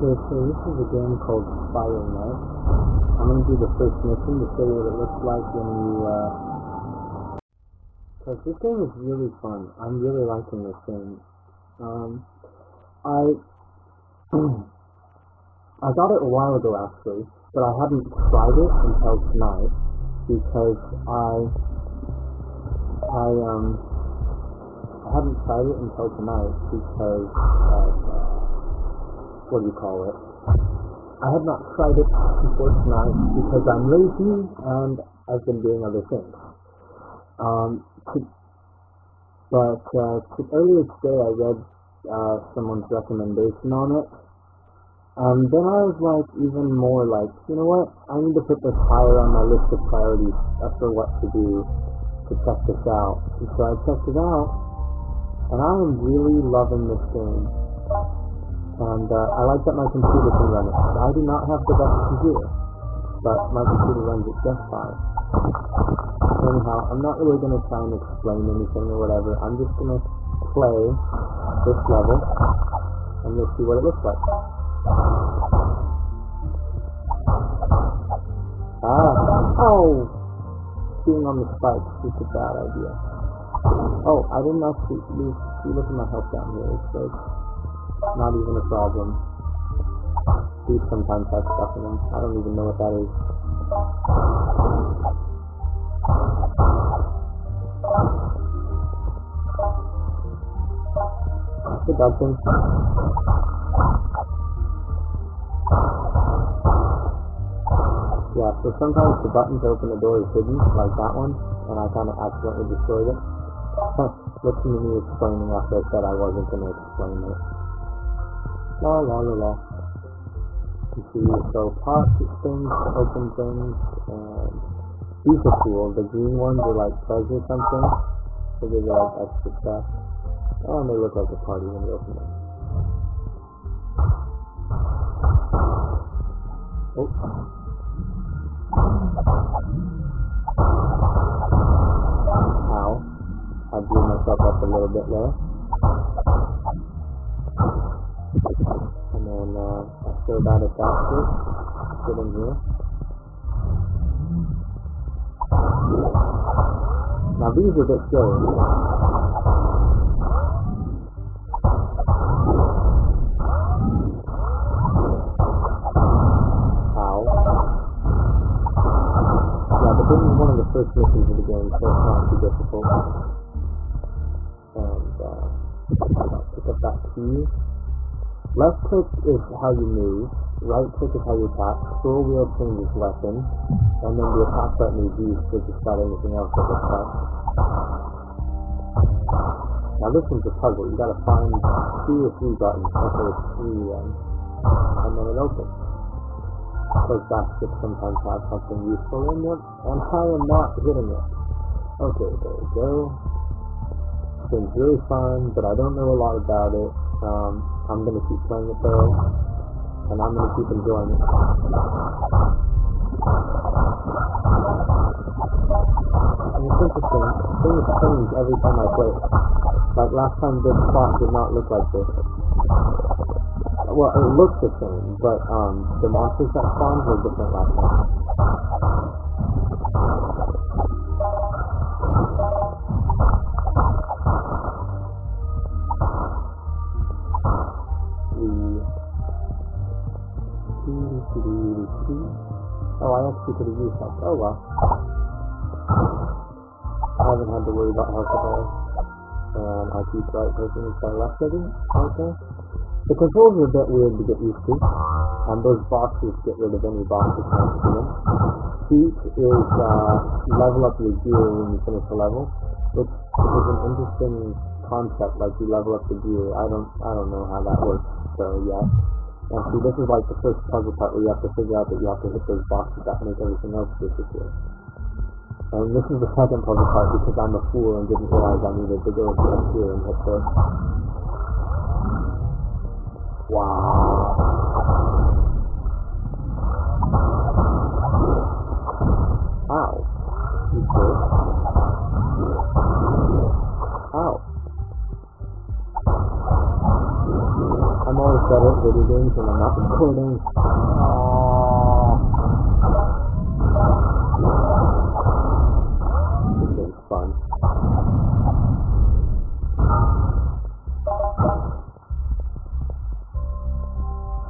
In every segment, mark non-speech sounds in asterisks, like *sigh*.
Okay, so this is a game called Spiral Knight. I'm gonna do the first mission to show you what it looks like when you, uh... Cause this game is really fun. I'm really liking this game. Um, I... *clears throat* I got it a while ago actually, but I hadn't tried it until tonight because I... I, um... I haven't tried it until tonight because uh, what do you call it? I have not tried it before tonight because I'm lazy and I've been doing other things. Um, to, but uh, earlier today I read uh, someone's recommendation on it, and then I was like even more like, you know what? I need to put this higher on my list of priorities as for what to do to check this out. And so I checked it out, and I am really loving this game and uh, I like that my computer can run it. I do not have the best computer, but my computer runs it just fine. Anyhow, I'm not really going to try and explain anything or whatever. I'm just going to play this level, and you'll see what it looks like. Ah, oh! Being on the spikes is a bad idea. Oh, I didn't actually leave, look at my health down here. It's like not even a problem. These sometimes have stuff in them. I don't even know what that is. The dog thing. Yeah, so sometimes the button to open the door is hidden, like that one, and I kind of accidentally destroyed it. *laughs* Listen to me explaining after I said I wasn't going to explain it. La la la la. You see, so pot things, open things, and these are cool. The green ones are like treasure something. So they got like extra stuff. Oh, and they look like a party when you open them. Oh. Ow. I blew myself up a little bit there. And uh, I filled out a basket, get in here. Now these are a bit silly. Ow. Yeah, but this is one of the first missions of the game, so it's not too difficult. And, uh, pick up that key. Left click is how you move, right click is how you attack, scroll wheel changes weapon, and then the attack button is used to decide anything else that gets pressed. Now this one's a puzzle, you gotta find two or three buttons, okay it's three um, and then it opens. Those baskets sometimes have something useful in them, and I am not hitting it. Okay, there we go. Seems really fun, but I don't know a lot about it. Um, I'm gonna keep playing it though, and I'm gonna keep enjoying it. And it's interesting, things change every time I play it. Like last time this spot did not look like this. Well, it looks the same, but um, the monsters that spawned were different last time. Actually could have used health. Oh well. I haven't had to worry about health at all. And I keep right clicking instead of left clicking. Okay. The controls are a bit weird to get used to. And those boxes get rid of any boxes next to them. Heat is uh, level up your gear when you finish a level. Which is an interesting concept, like you level up the gear. I don't I don't know how that works so yet. And see, this is like the first puzzle part where you have to figure out that you have to hit those boxes that make everything else disappear. And this is the second puzzle part because I'm a fool and didn't realize I needed to go up here and hit this. Better at video games when I'm not recording. This game's fun.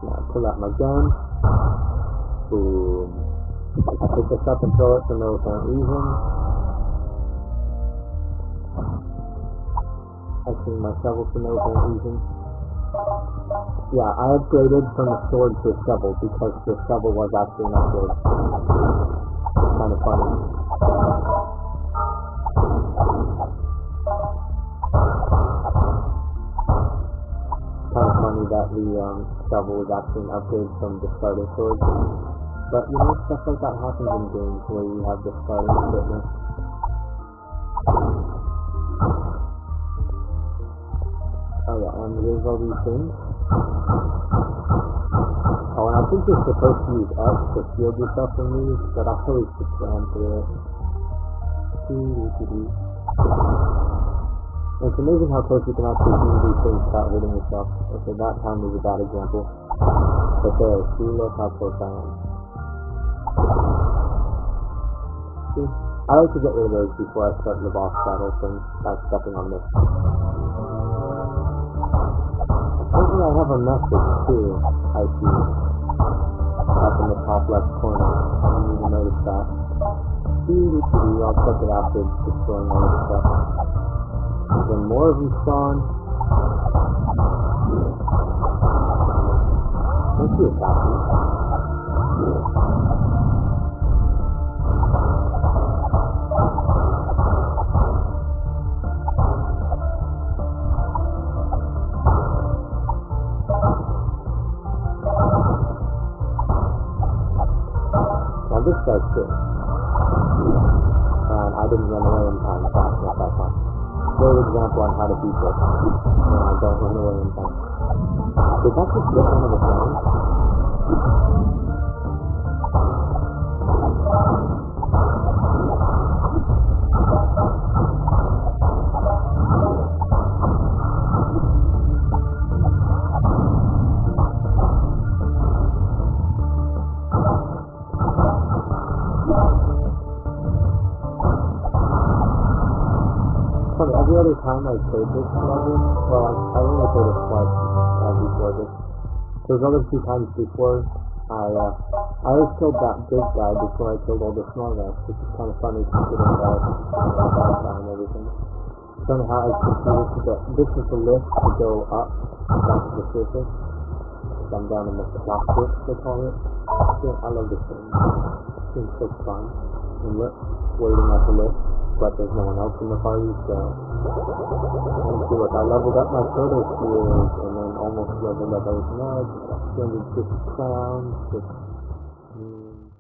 Now I pull out my gun. Boom. I pick this up and throw it for no apparent reason. I swing my shovel for no apparent reason. Yeah, I upgraded from a sword to a shovel because the shovel was actually an upgrade. Kind of funny. Kind of funny that the um, shovel was actually an upgrade from the starting sword. But you know, stuff like that happens in games where you have the starting equipment. Oh yeah, and there's all these things. Oh, and I think you're supposed to use X to shield yourself from these, but I always just ran through it. It's amazing how close you can actually do these things without hurting yourself. Okay, that time was a bad example. But there, see, look how close I am. See, I like to get rid of those before I start the boss battle thing by stepping on this. I have a message too, I see. Up in the top left corner. I didn't even notice that. I'll check it after destroying all this stuff. Then more of them spawn. Don't you This guy's. And um, I didn't run away in time fast enough that time. Great example on how to beat this. When I don't run away in time. Did that just get one of the sounds? Other time I played this level, well, I, I only played it twice uh, before this. Those other two times before, I uh, I always killed that big guy before I killed all the small guys, which is kind of funny considering that uh, and everything. Funny how I confused the this is the lift to go up down to the surface. I'm down in the pit, they call it. Yeah, I love this thing. It seems so fun. And look, waiting at the lift but there's no one else in the party, so look, I leveled up my photo skills and then almost leveled up everything else, got 250 crowns, mm,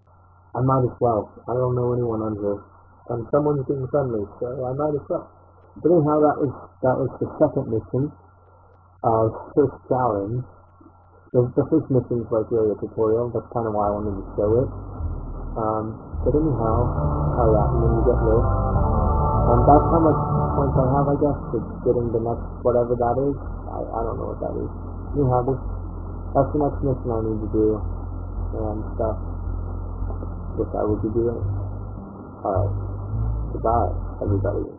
I might as well. I don't know anyone on here. And someone's being friendly, so I might as well. But anyhow that was that was the second mission of first challenge. The, the first mission is like really a tutorial, that's kinda why I wanted to show it. Um but anyhow, oh yeah, and then you get this. And that's how much points I have, I guess, for getting the next whatever that is. I, I don't know what that is. This, that's the next mission I need to do and stuff. Which I will be doing. Alright. Goodbye, everybody.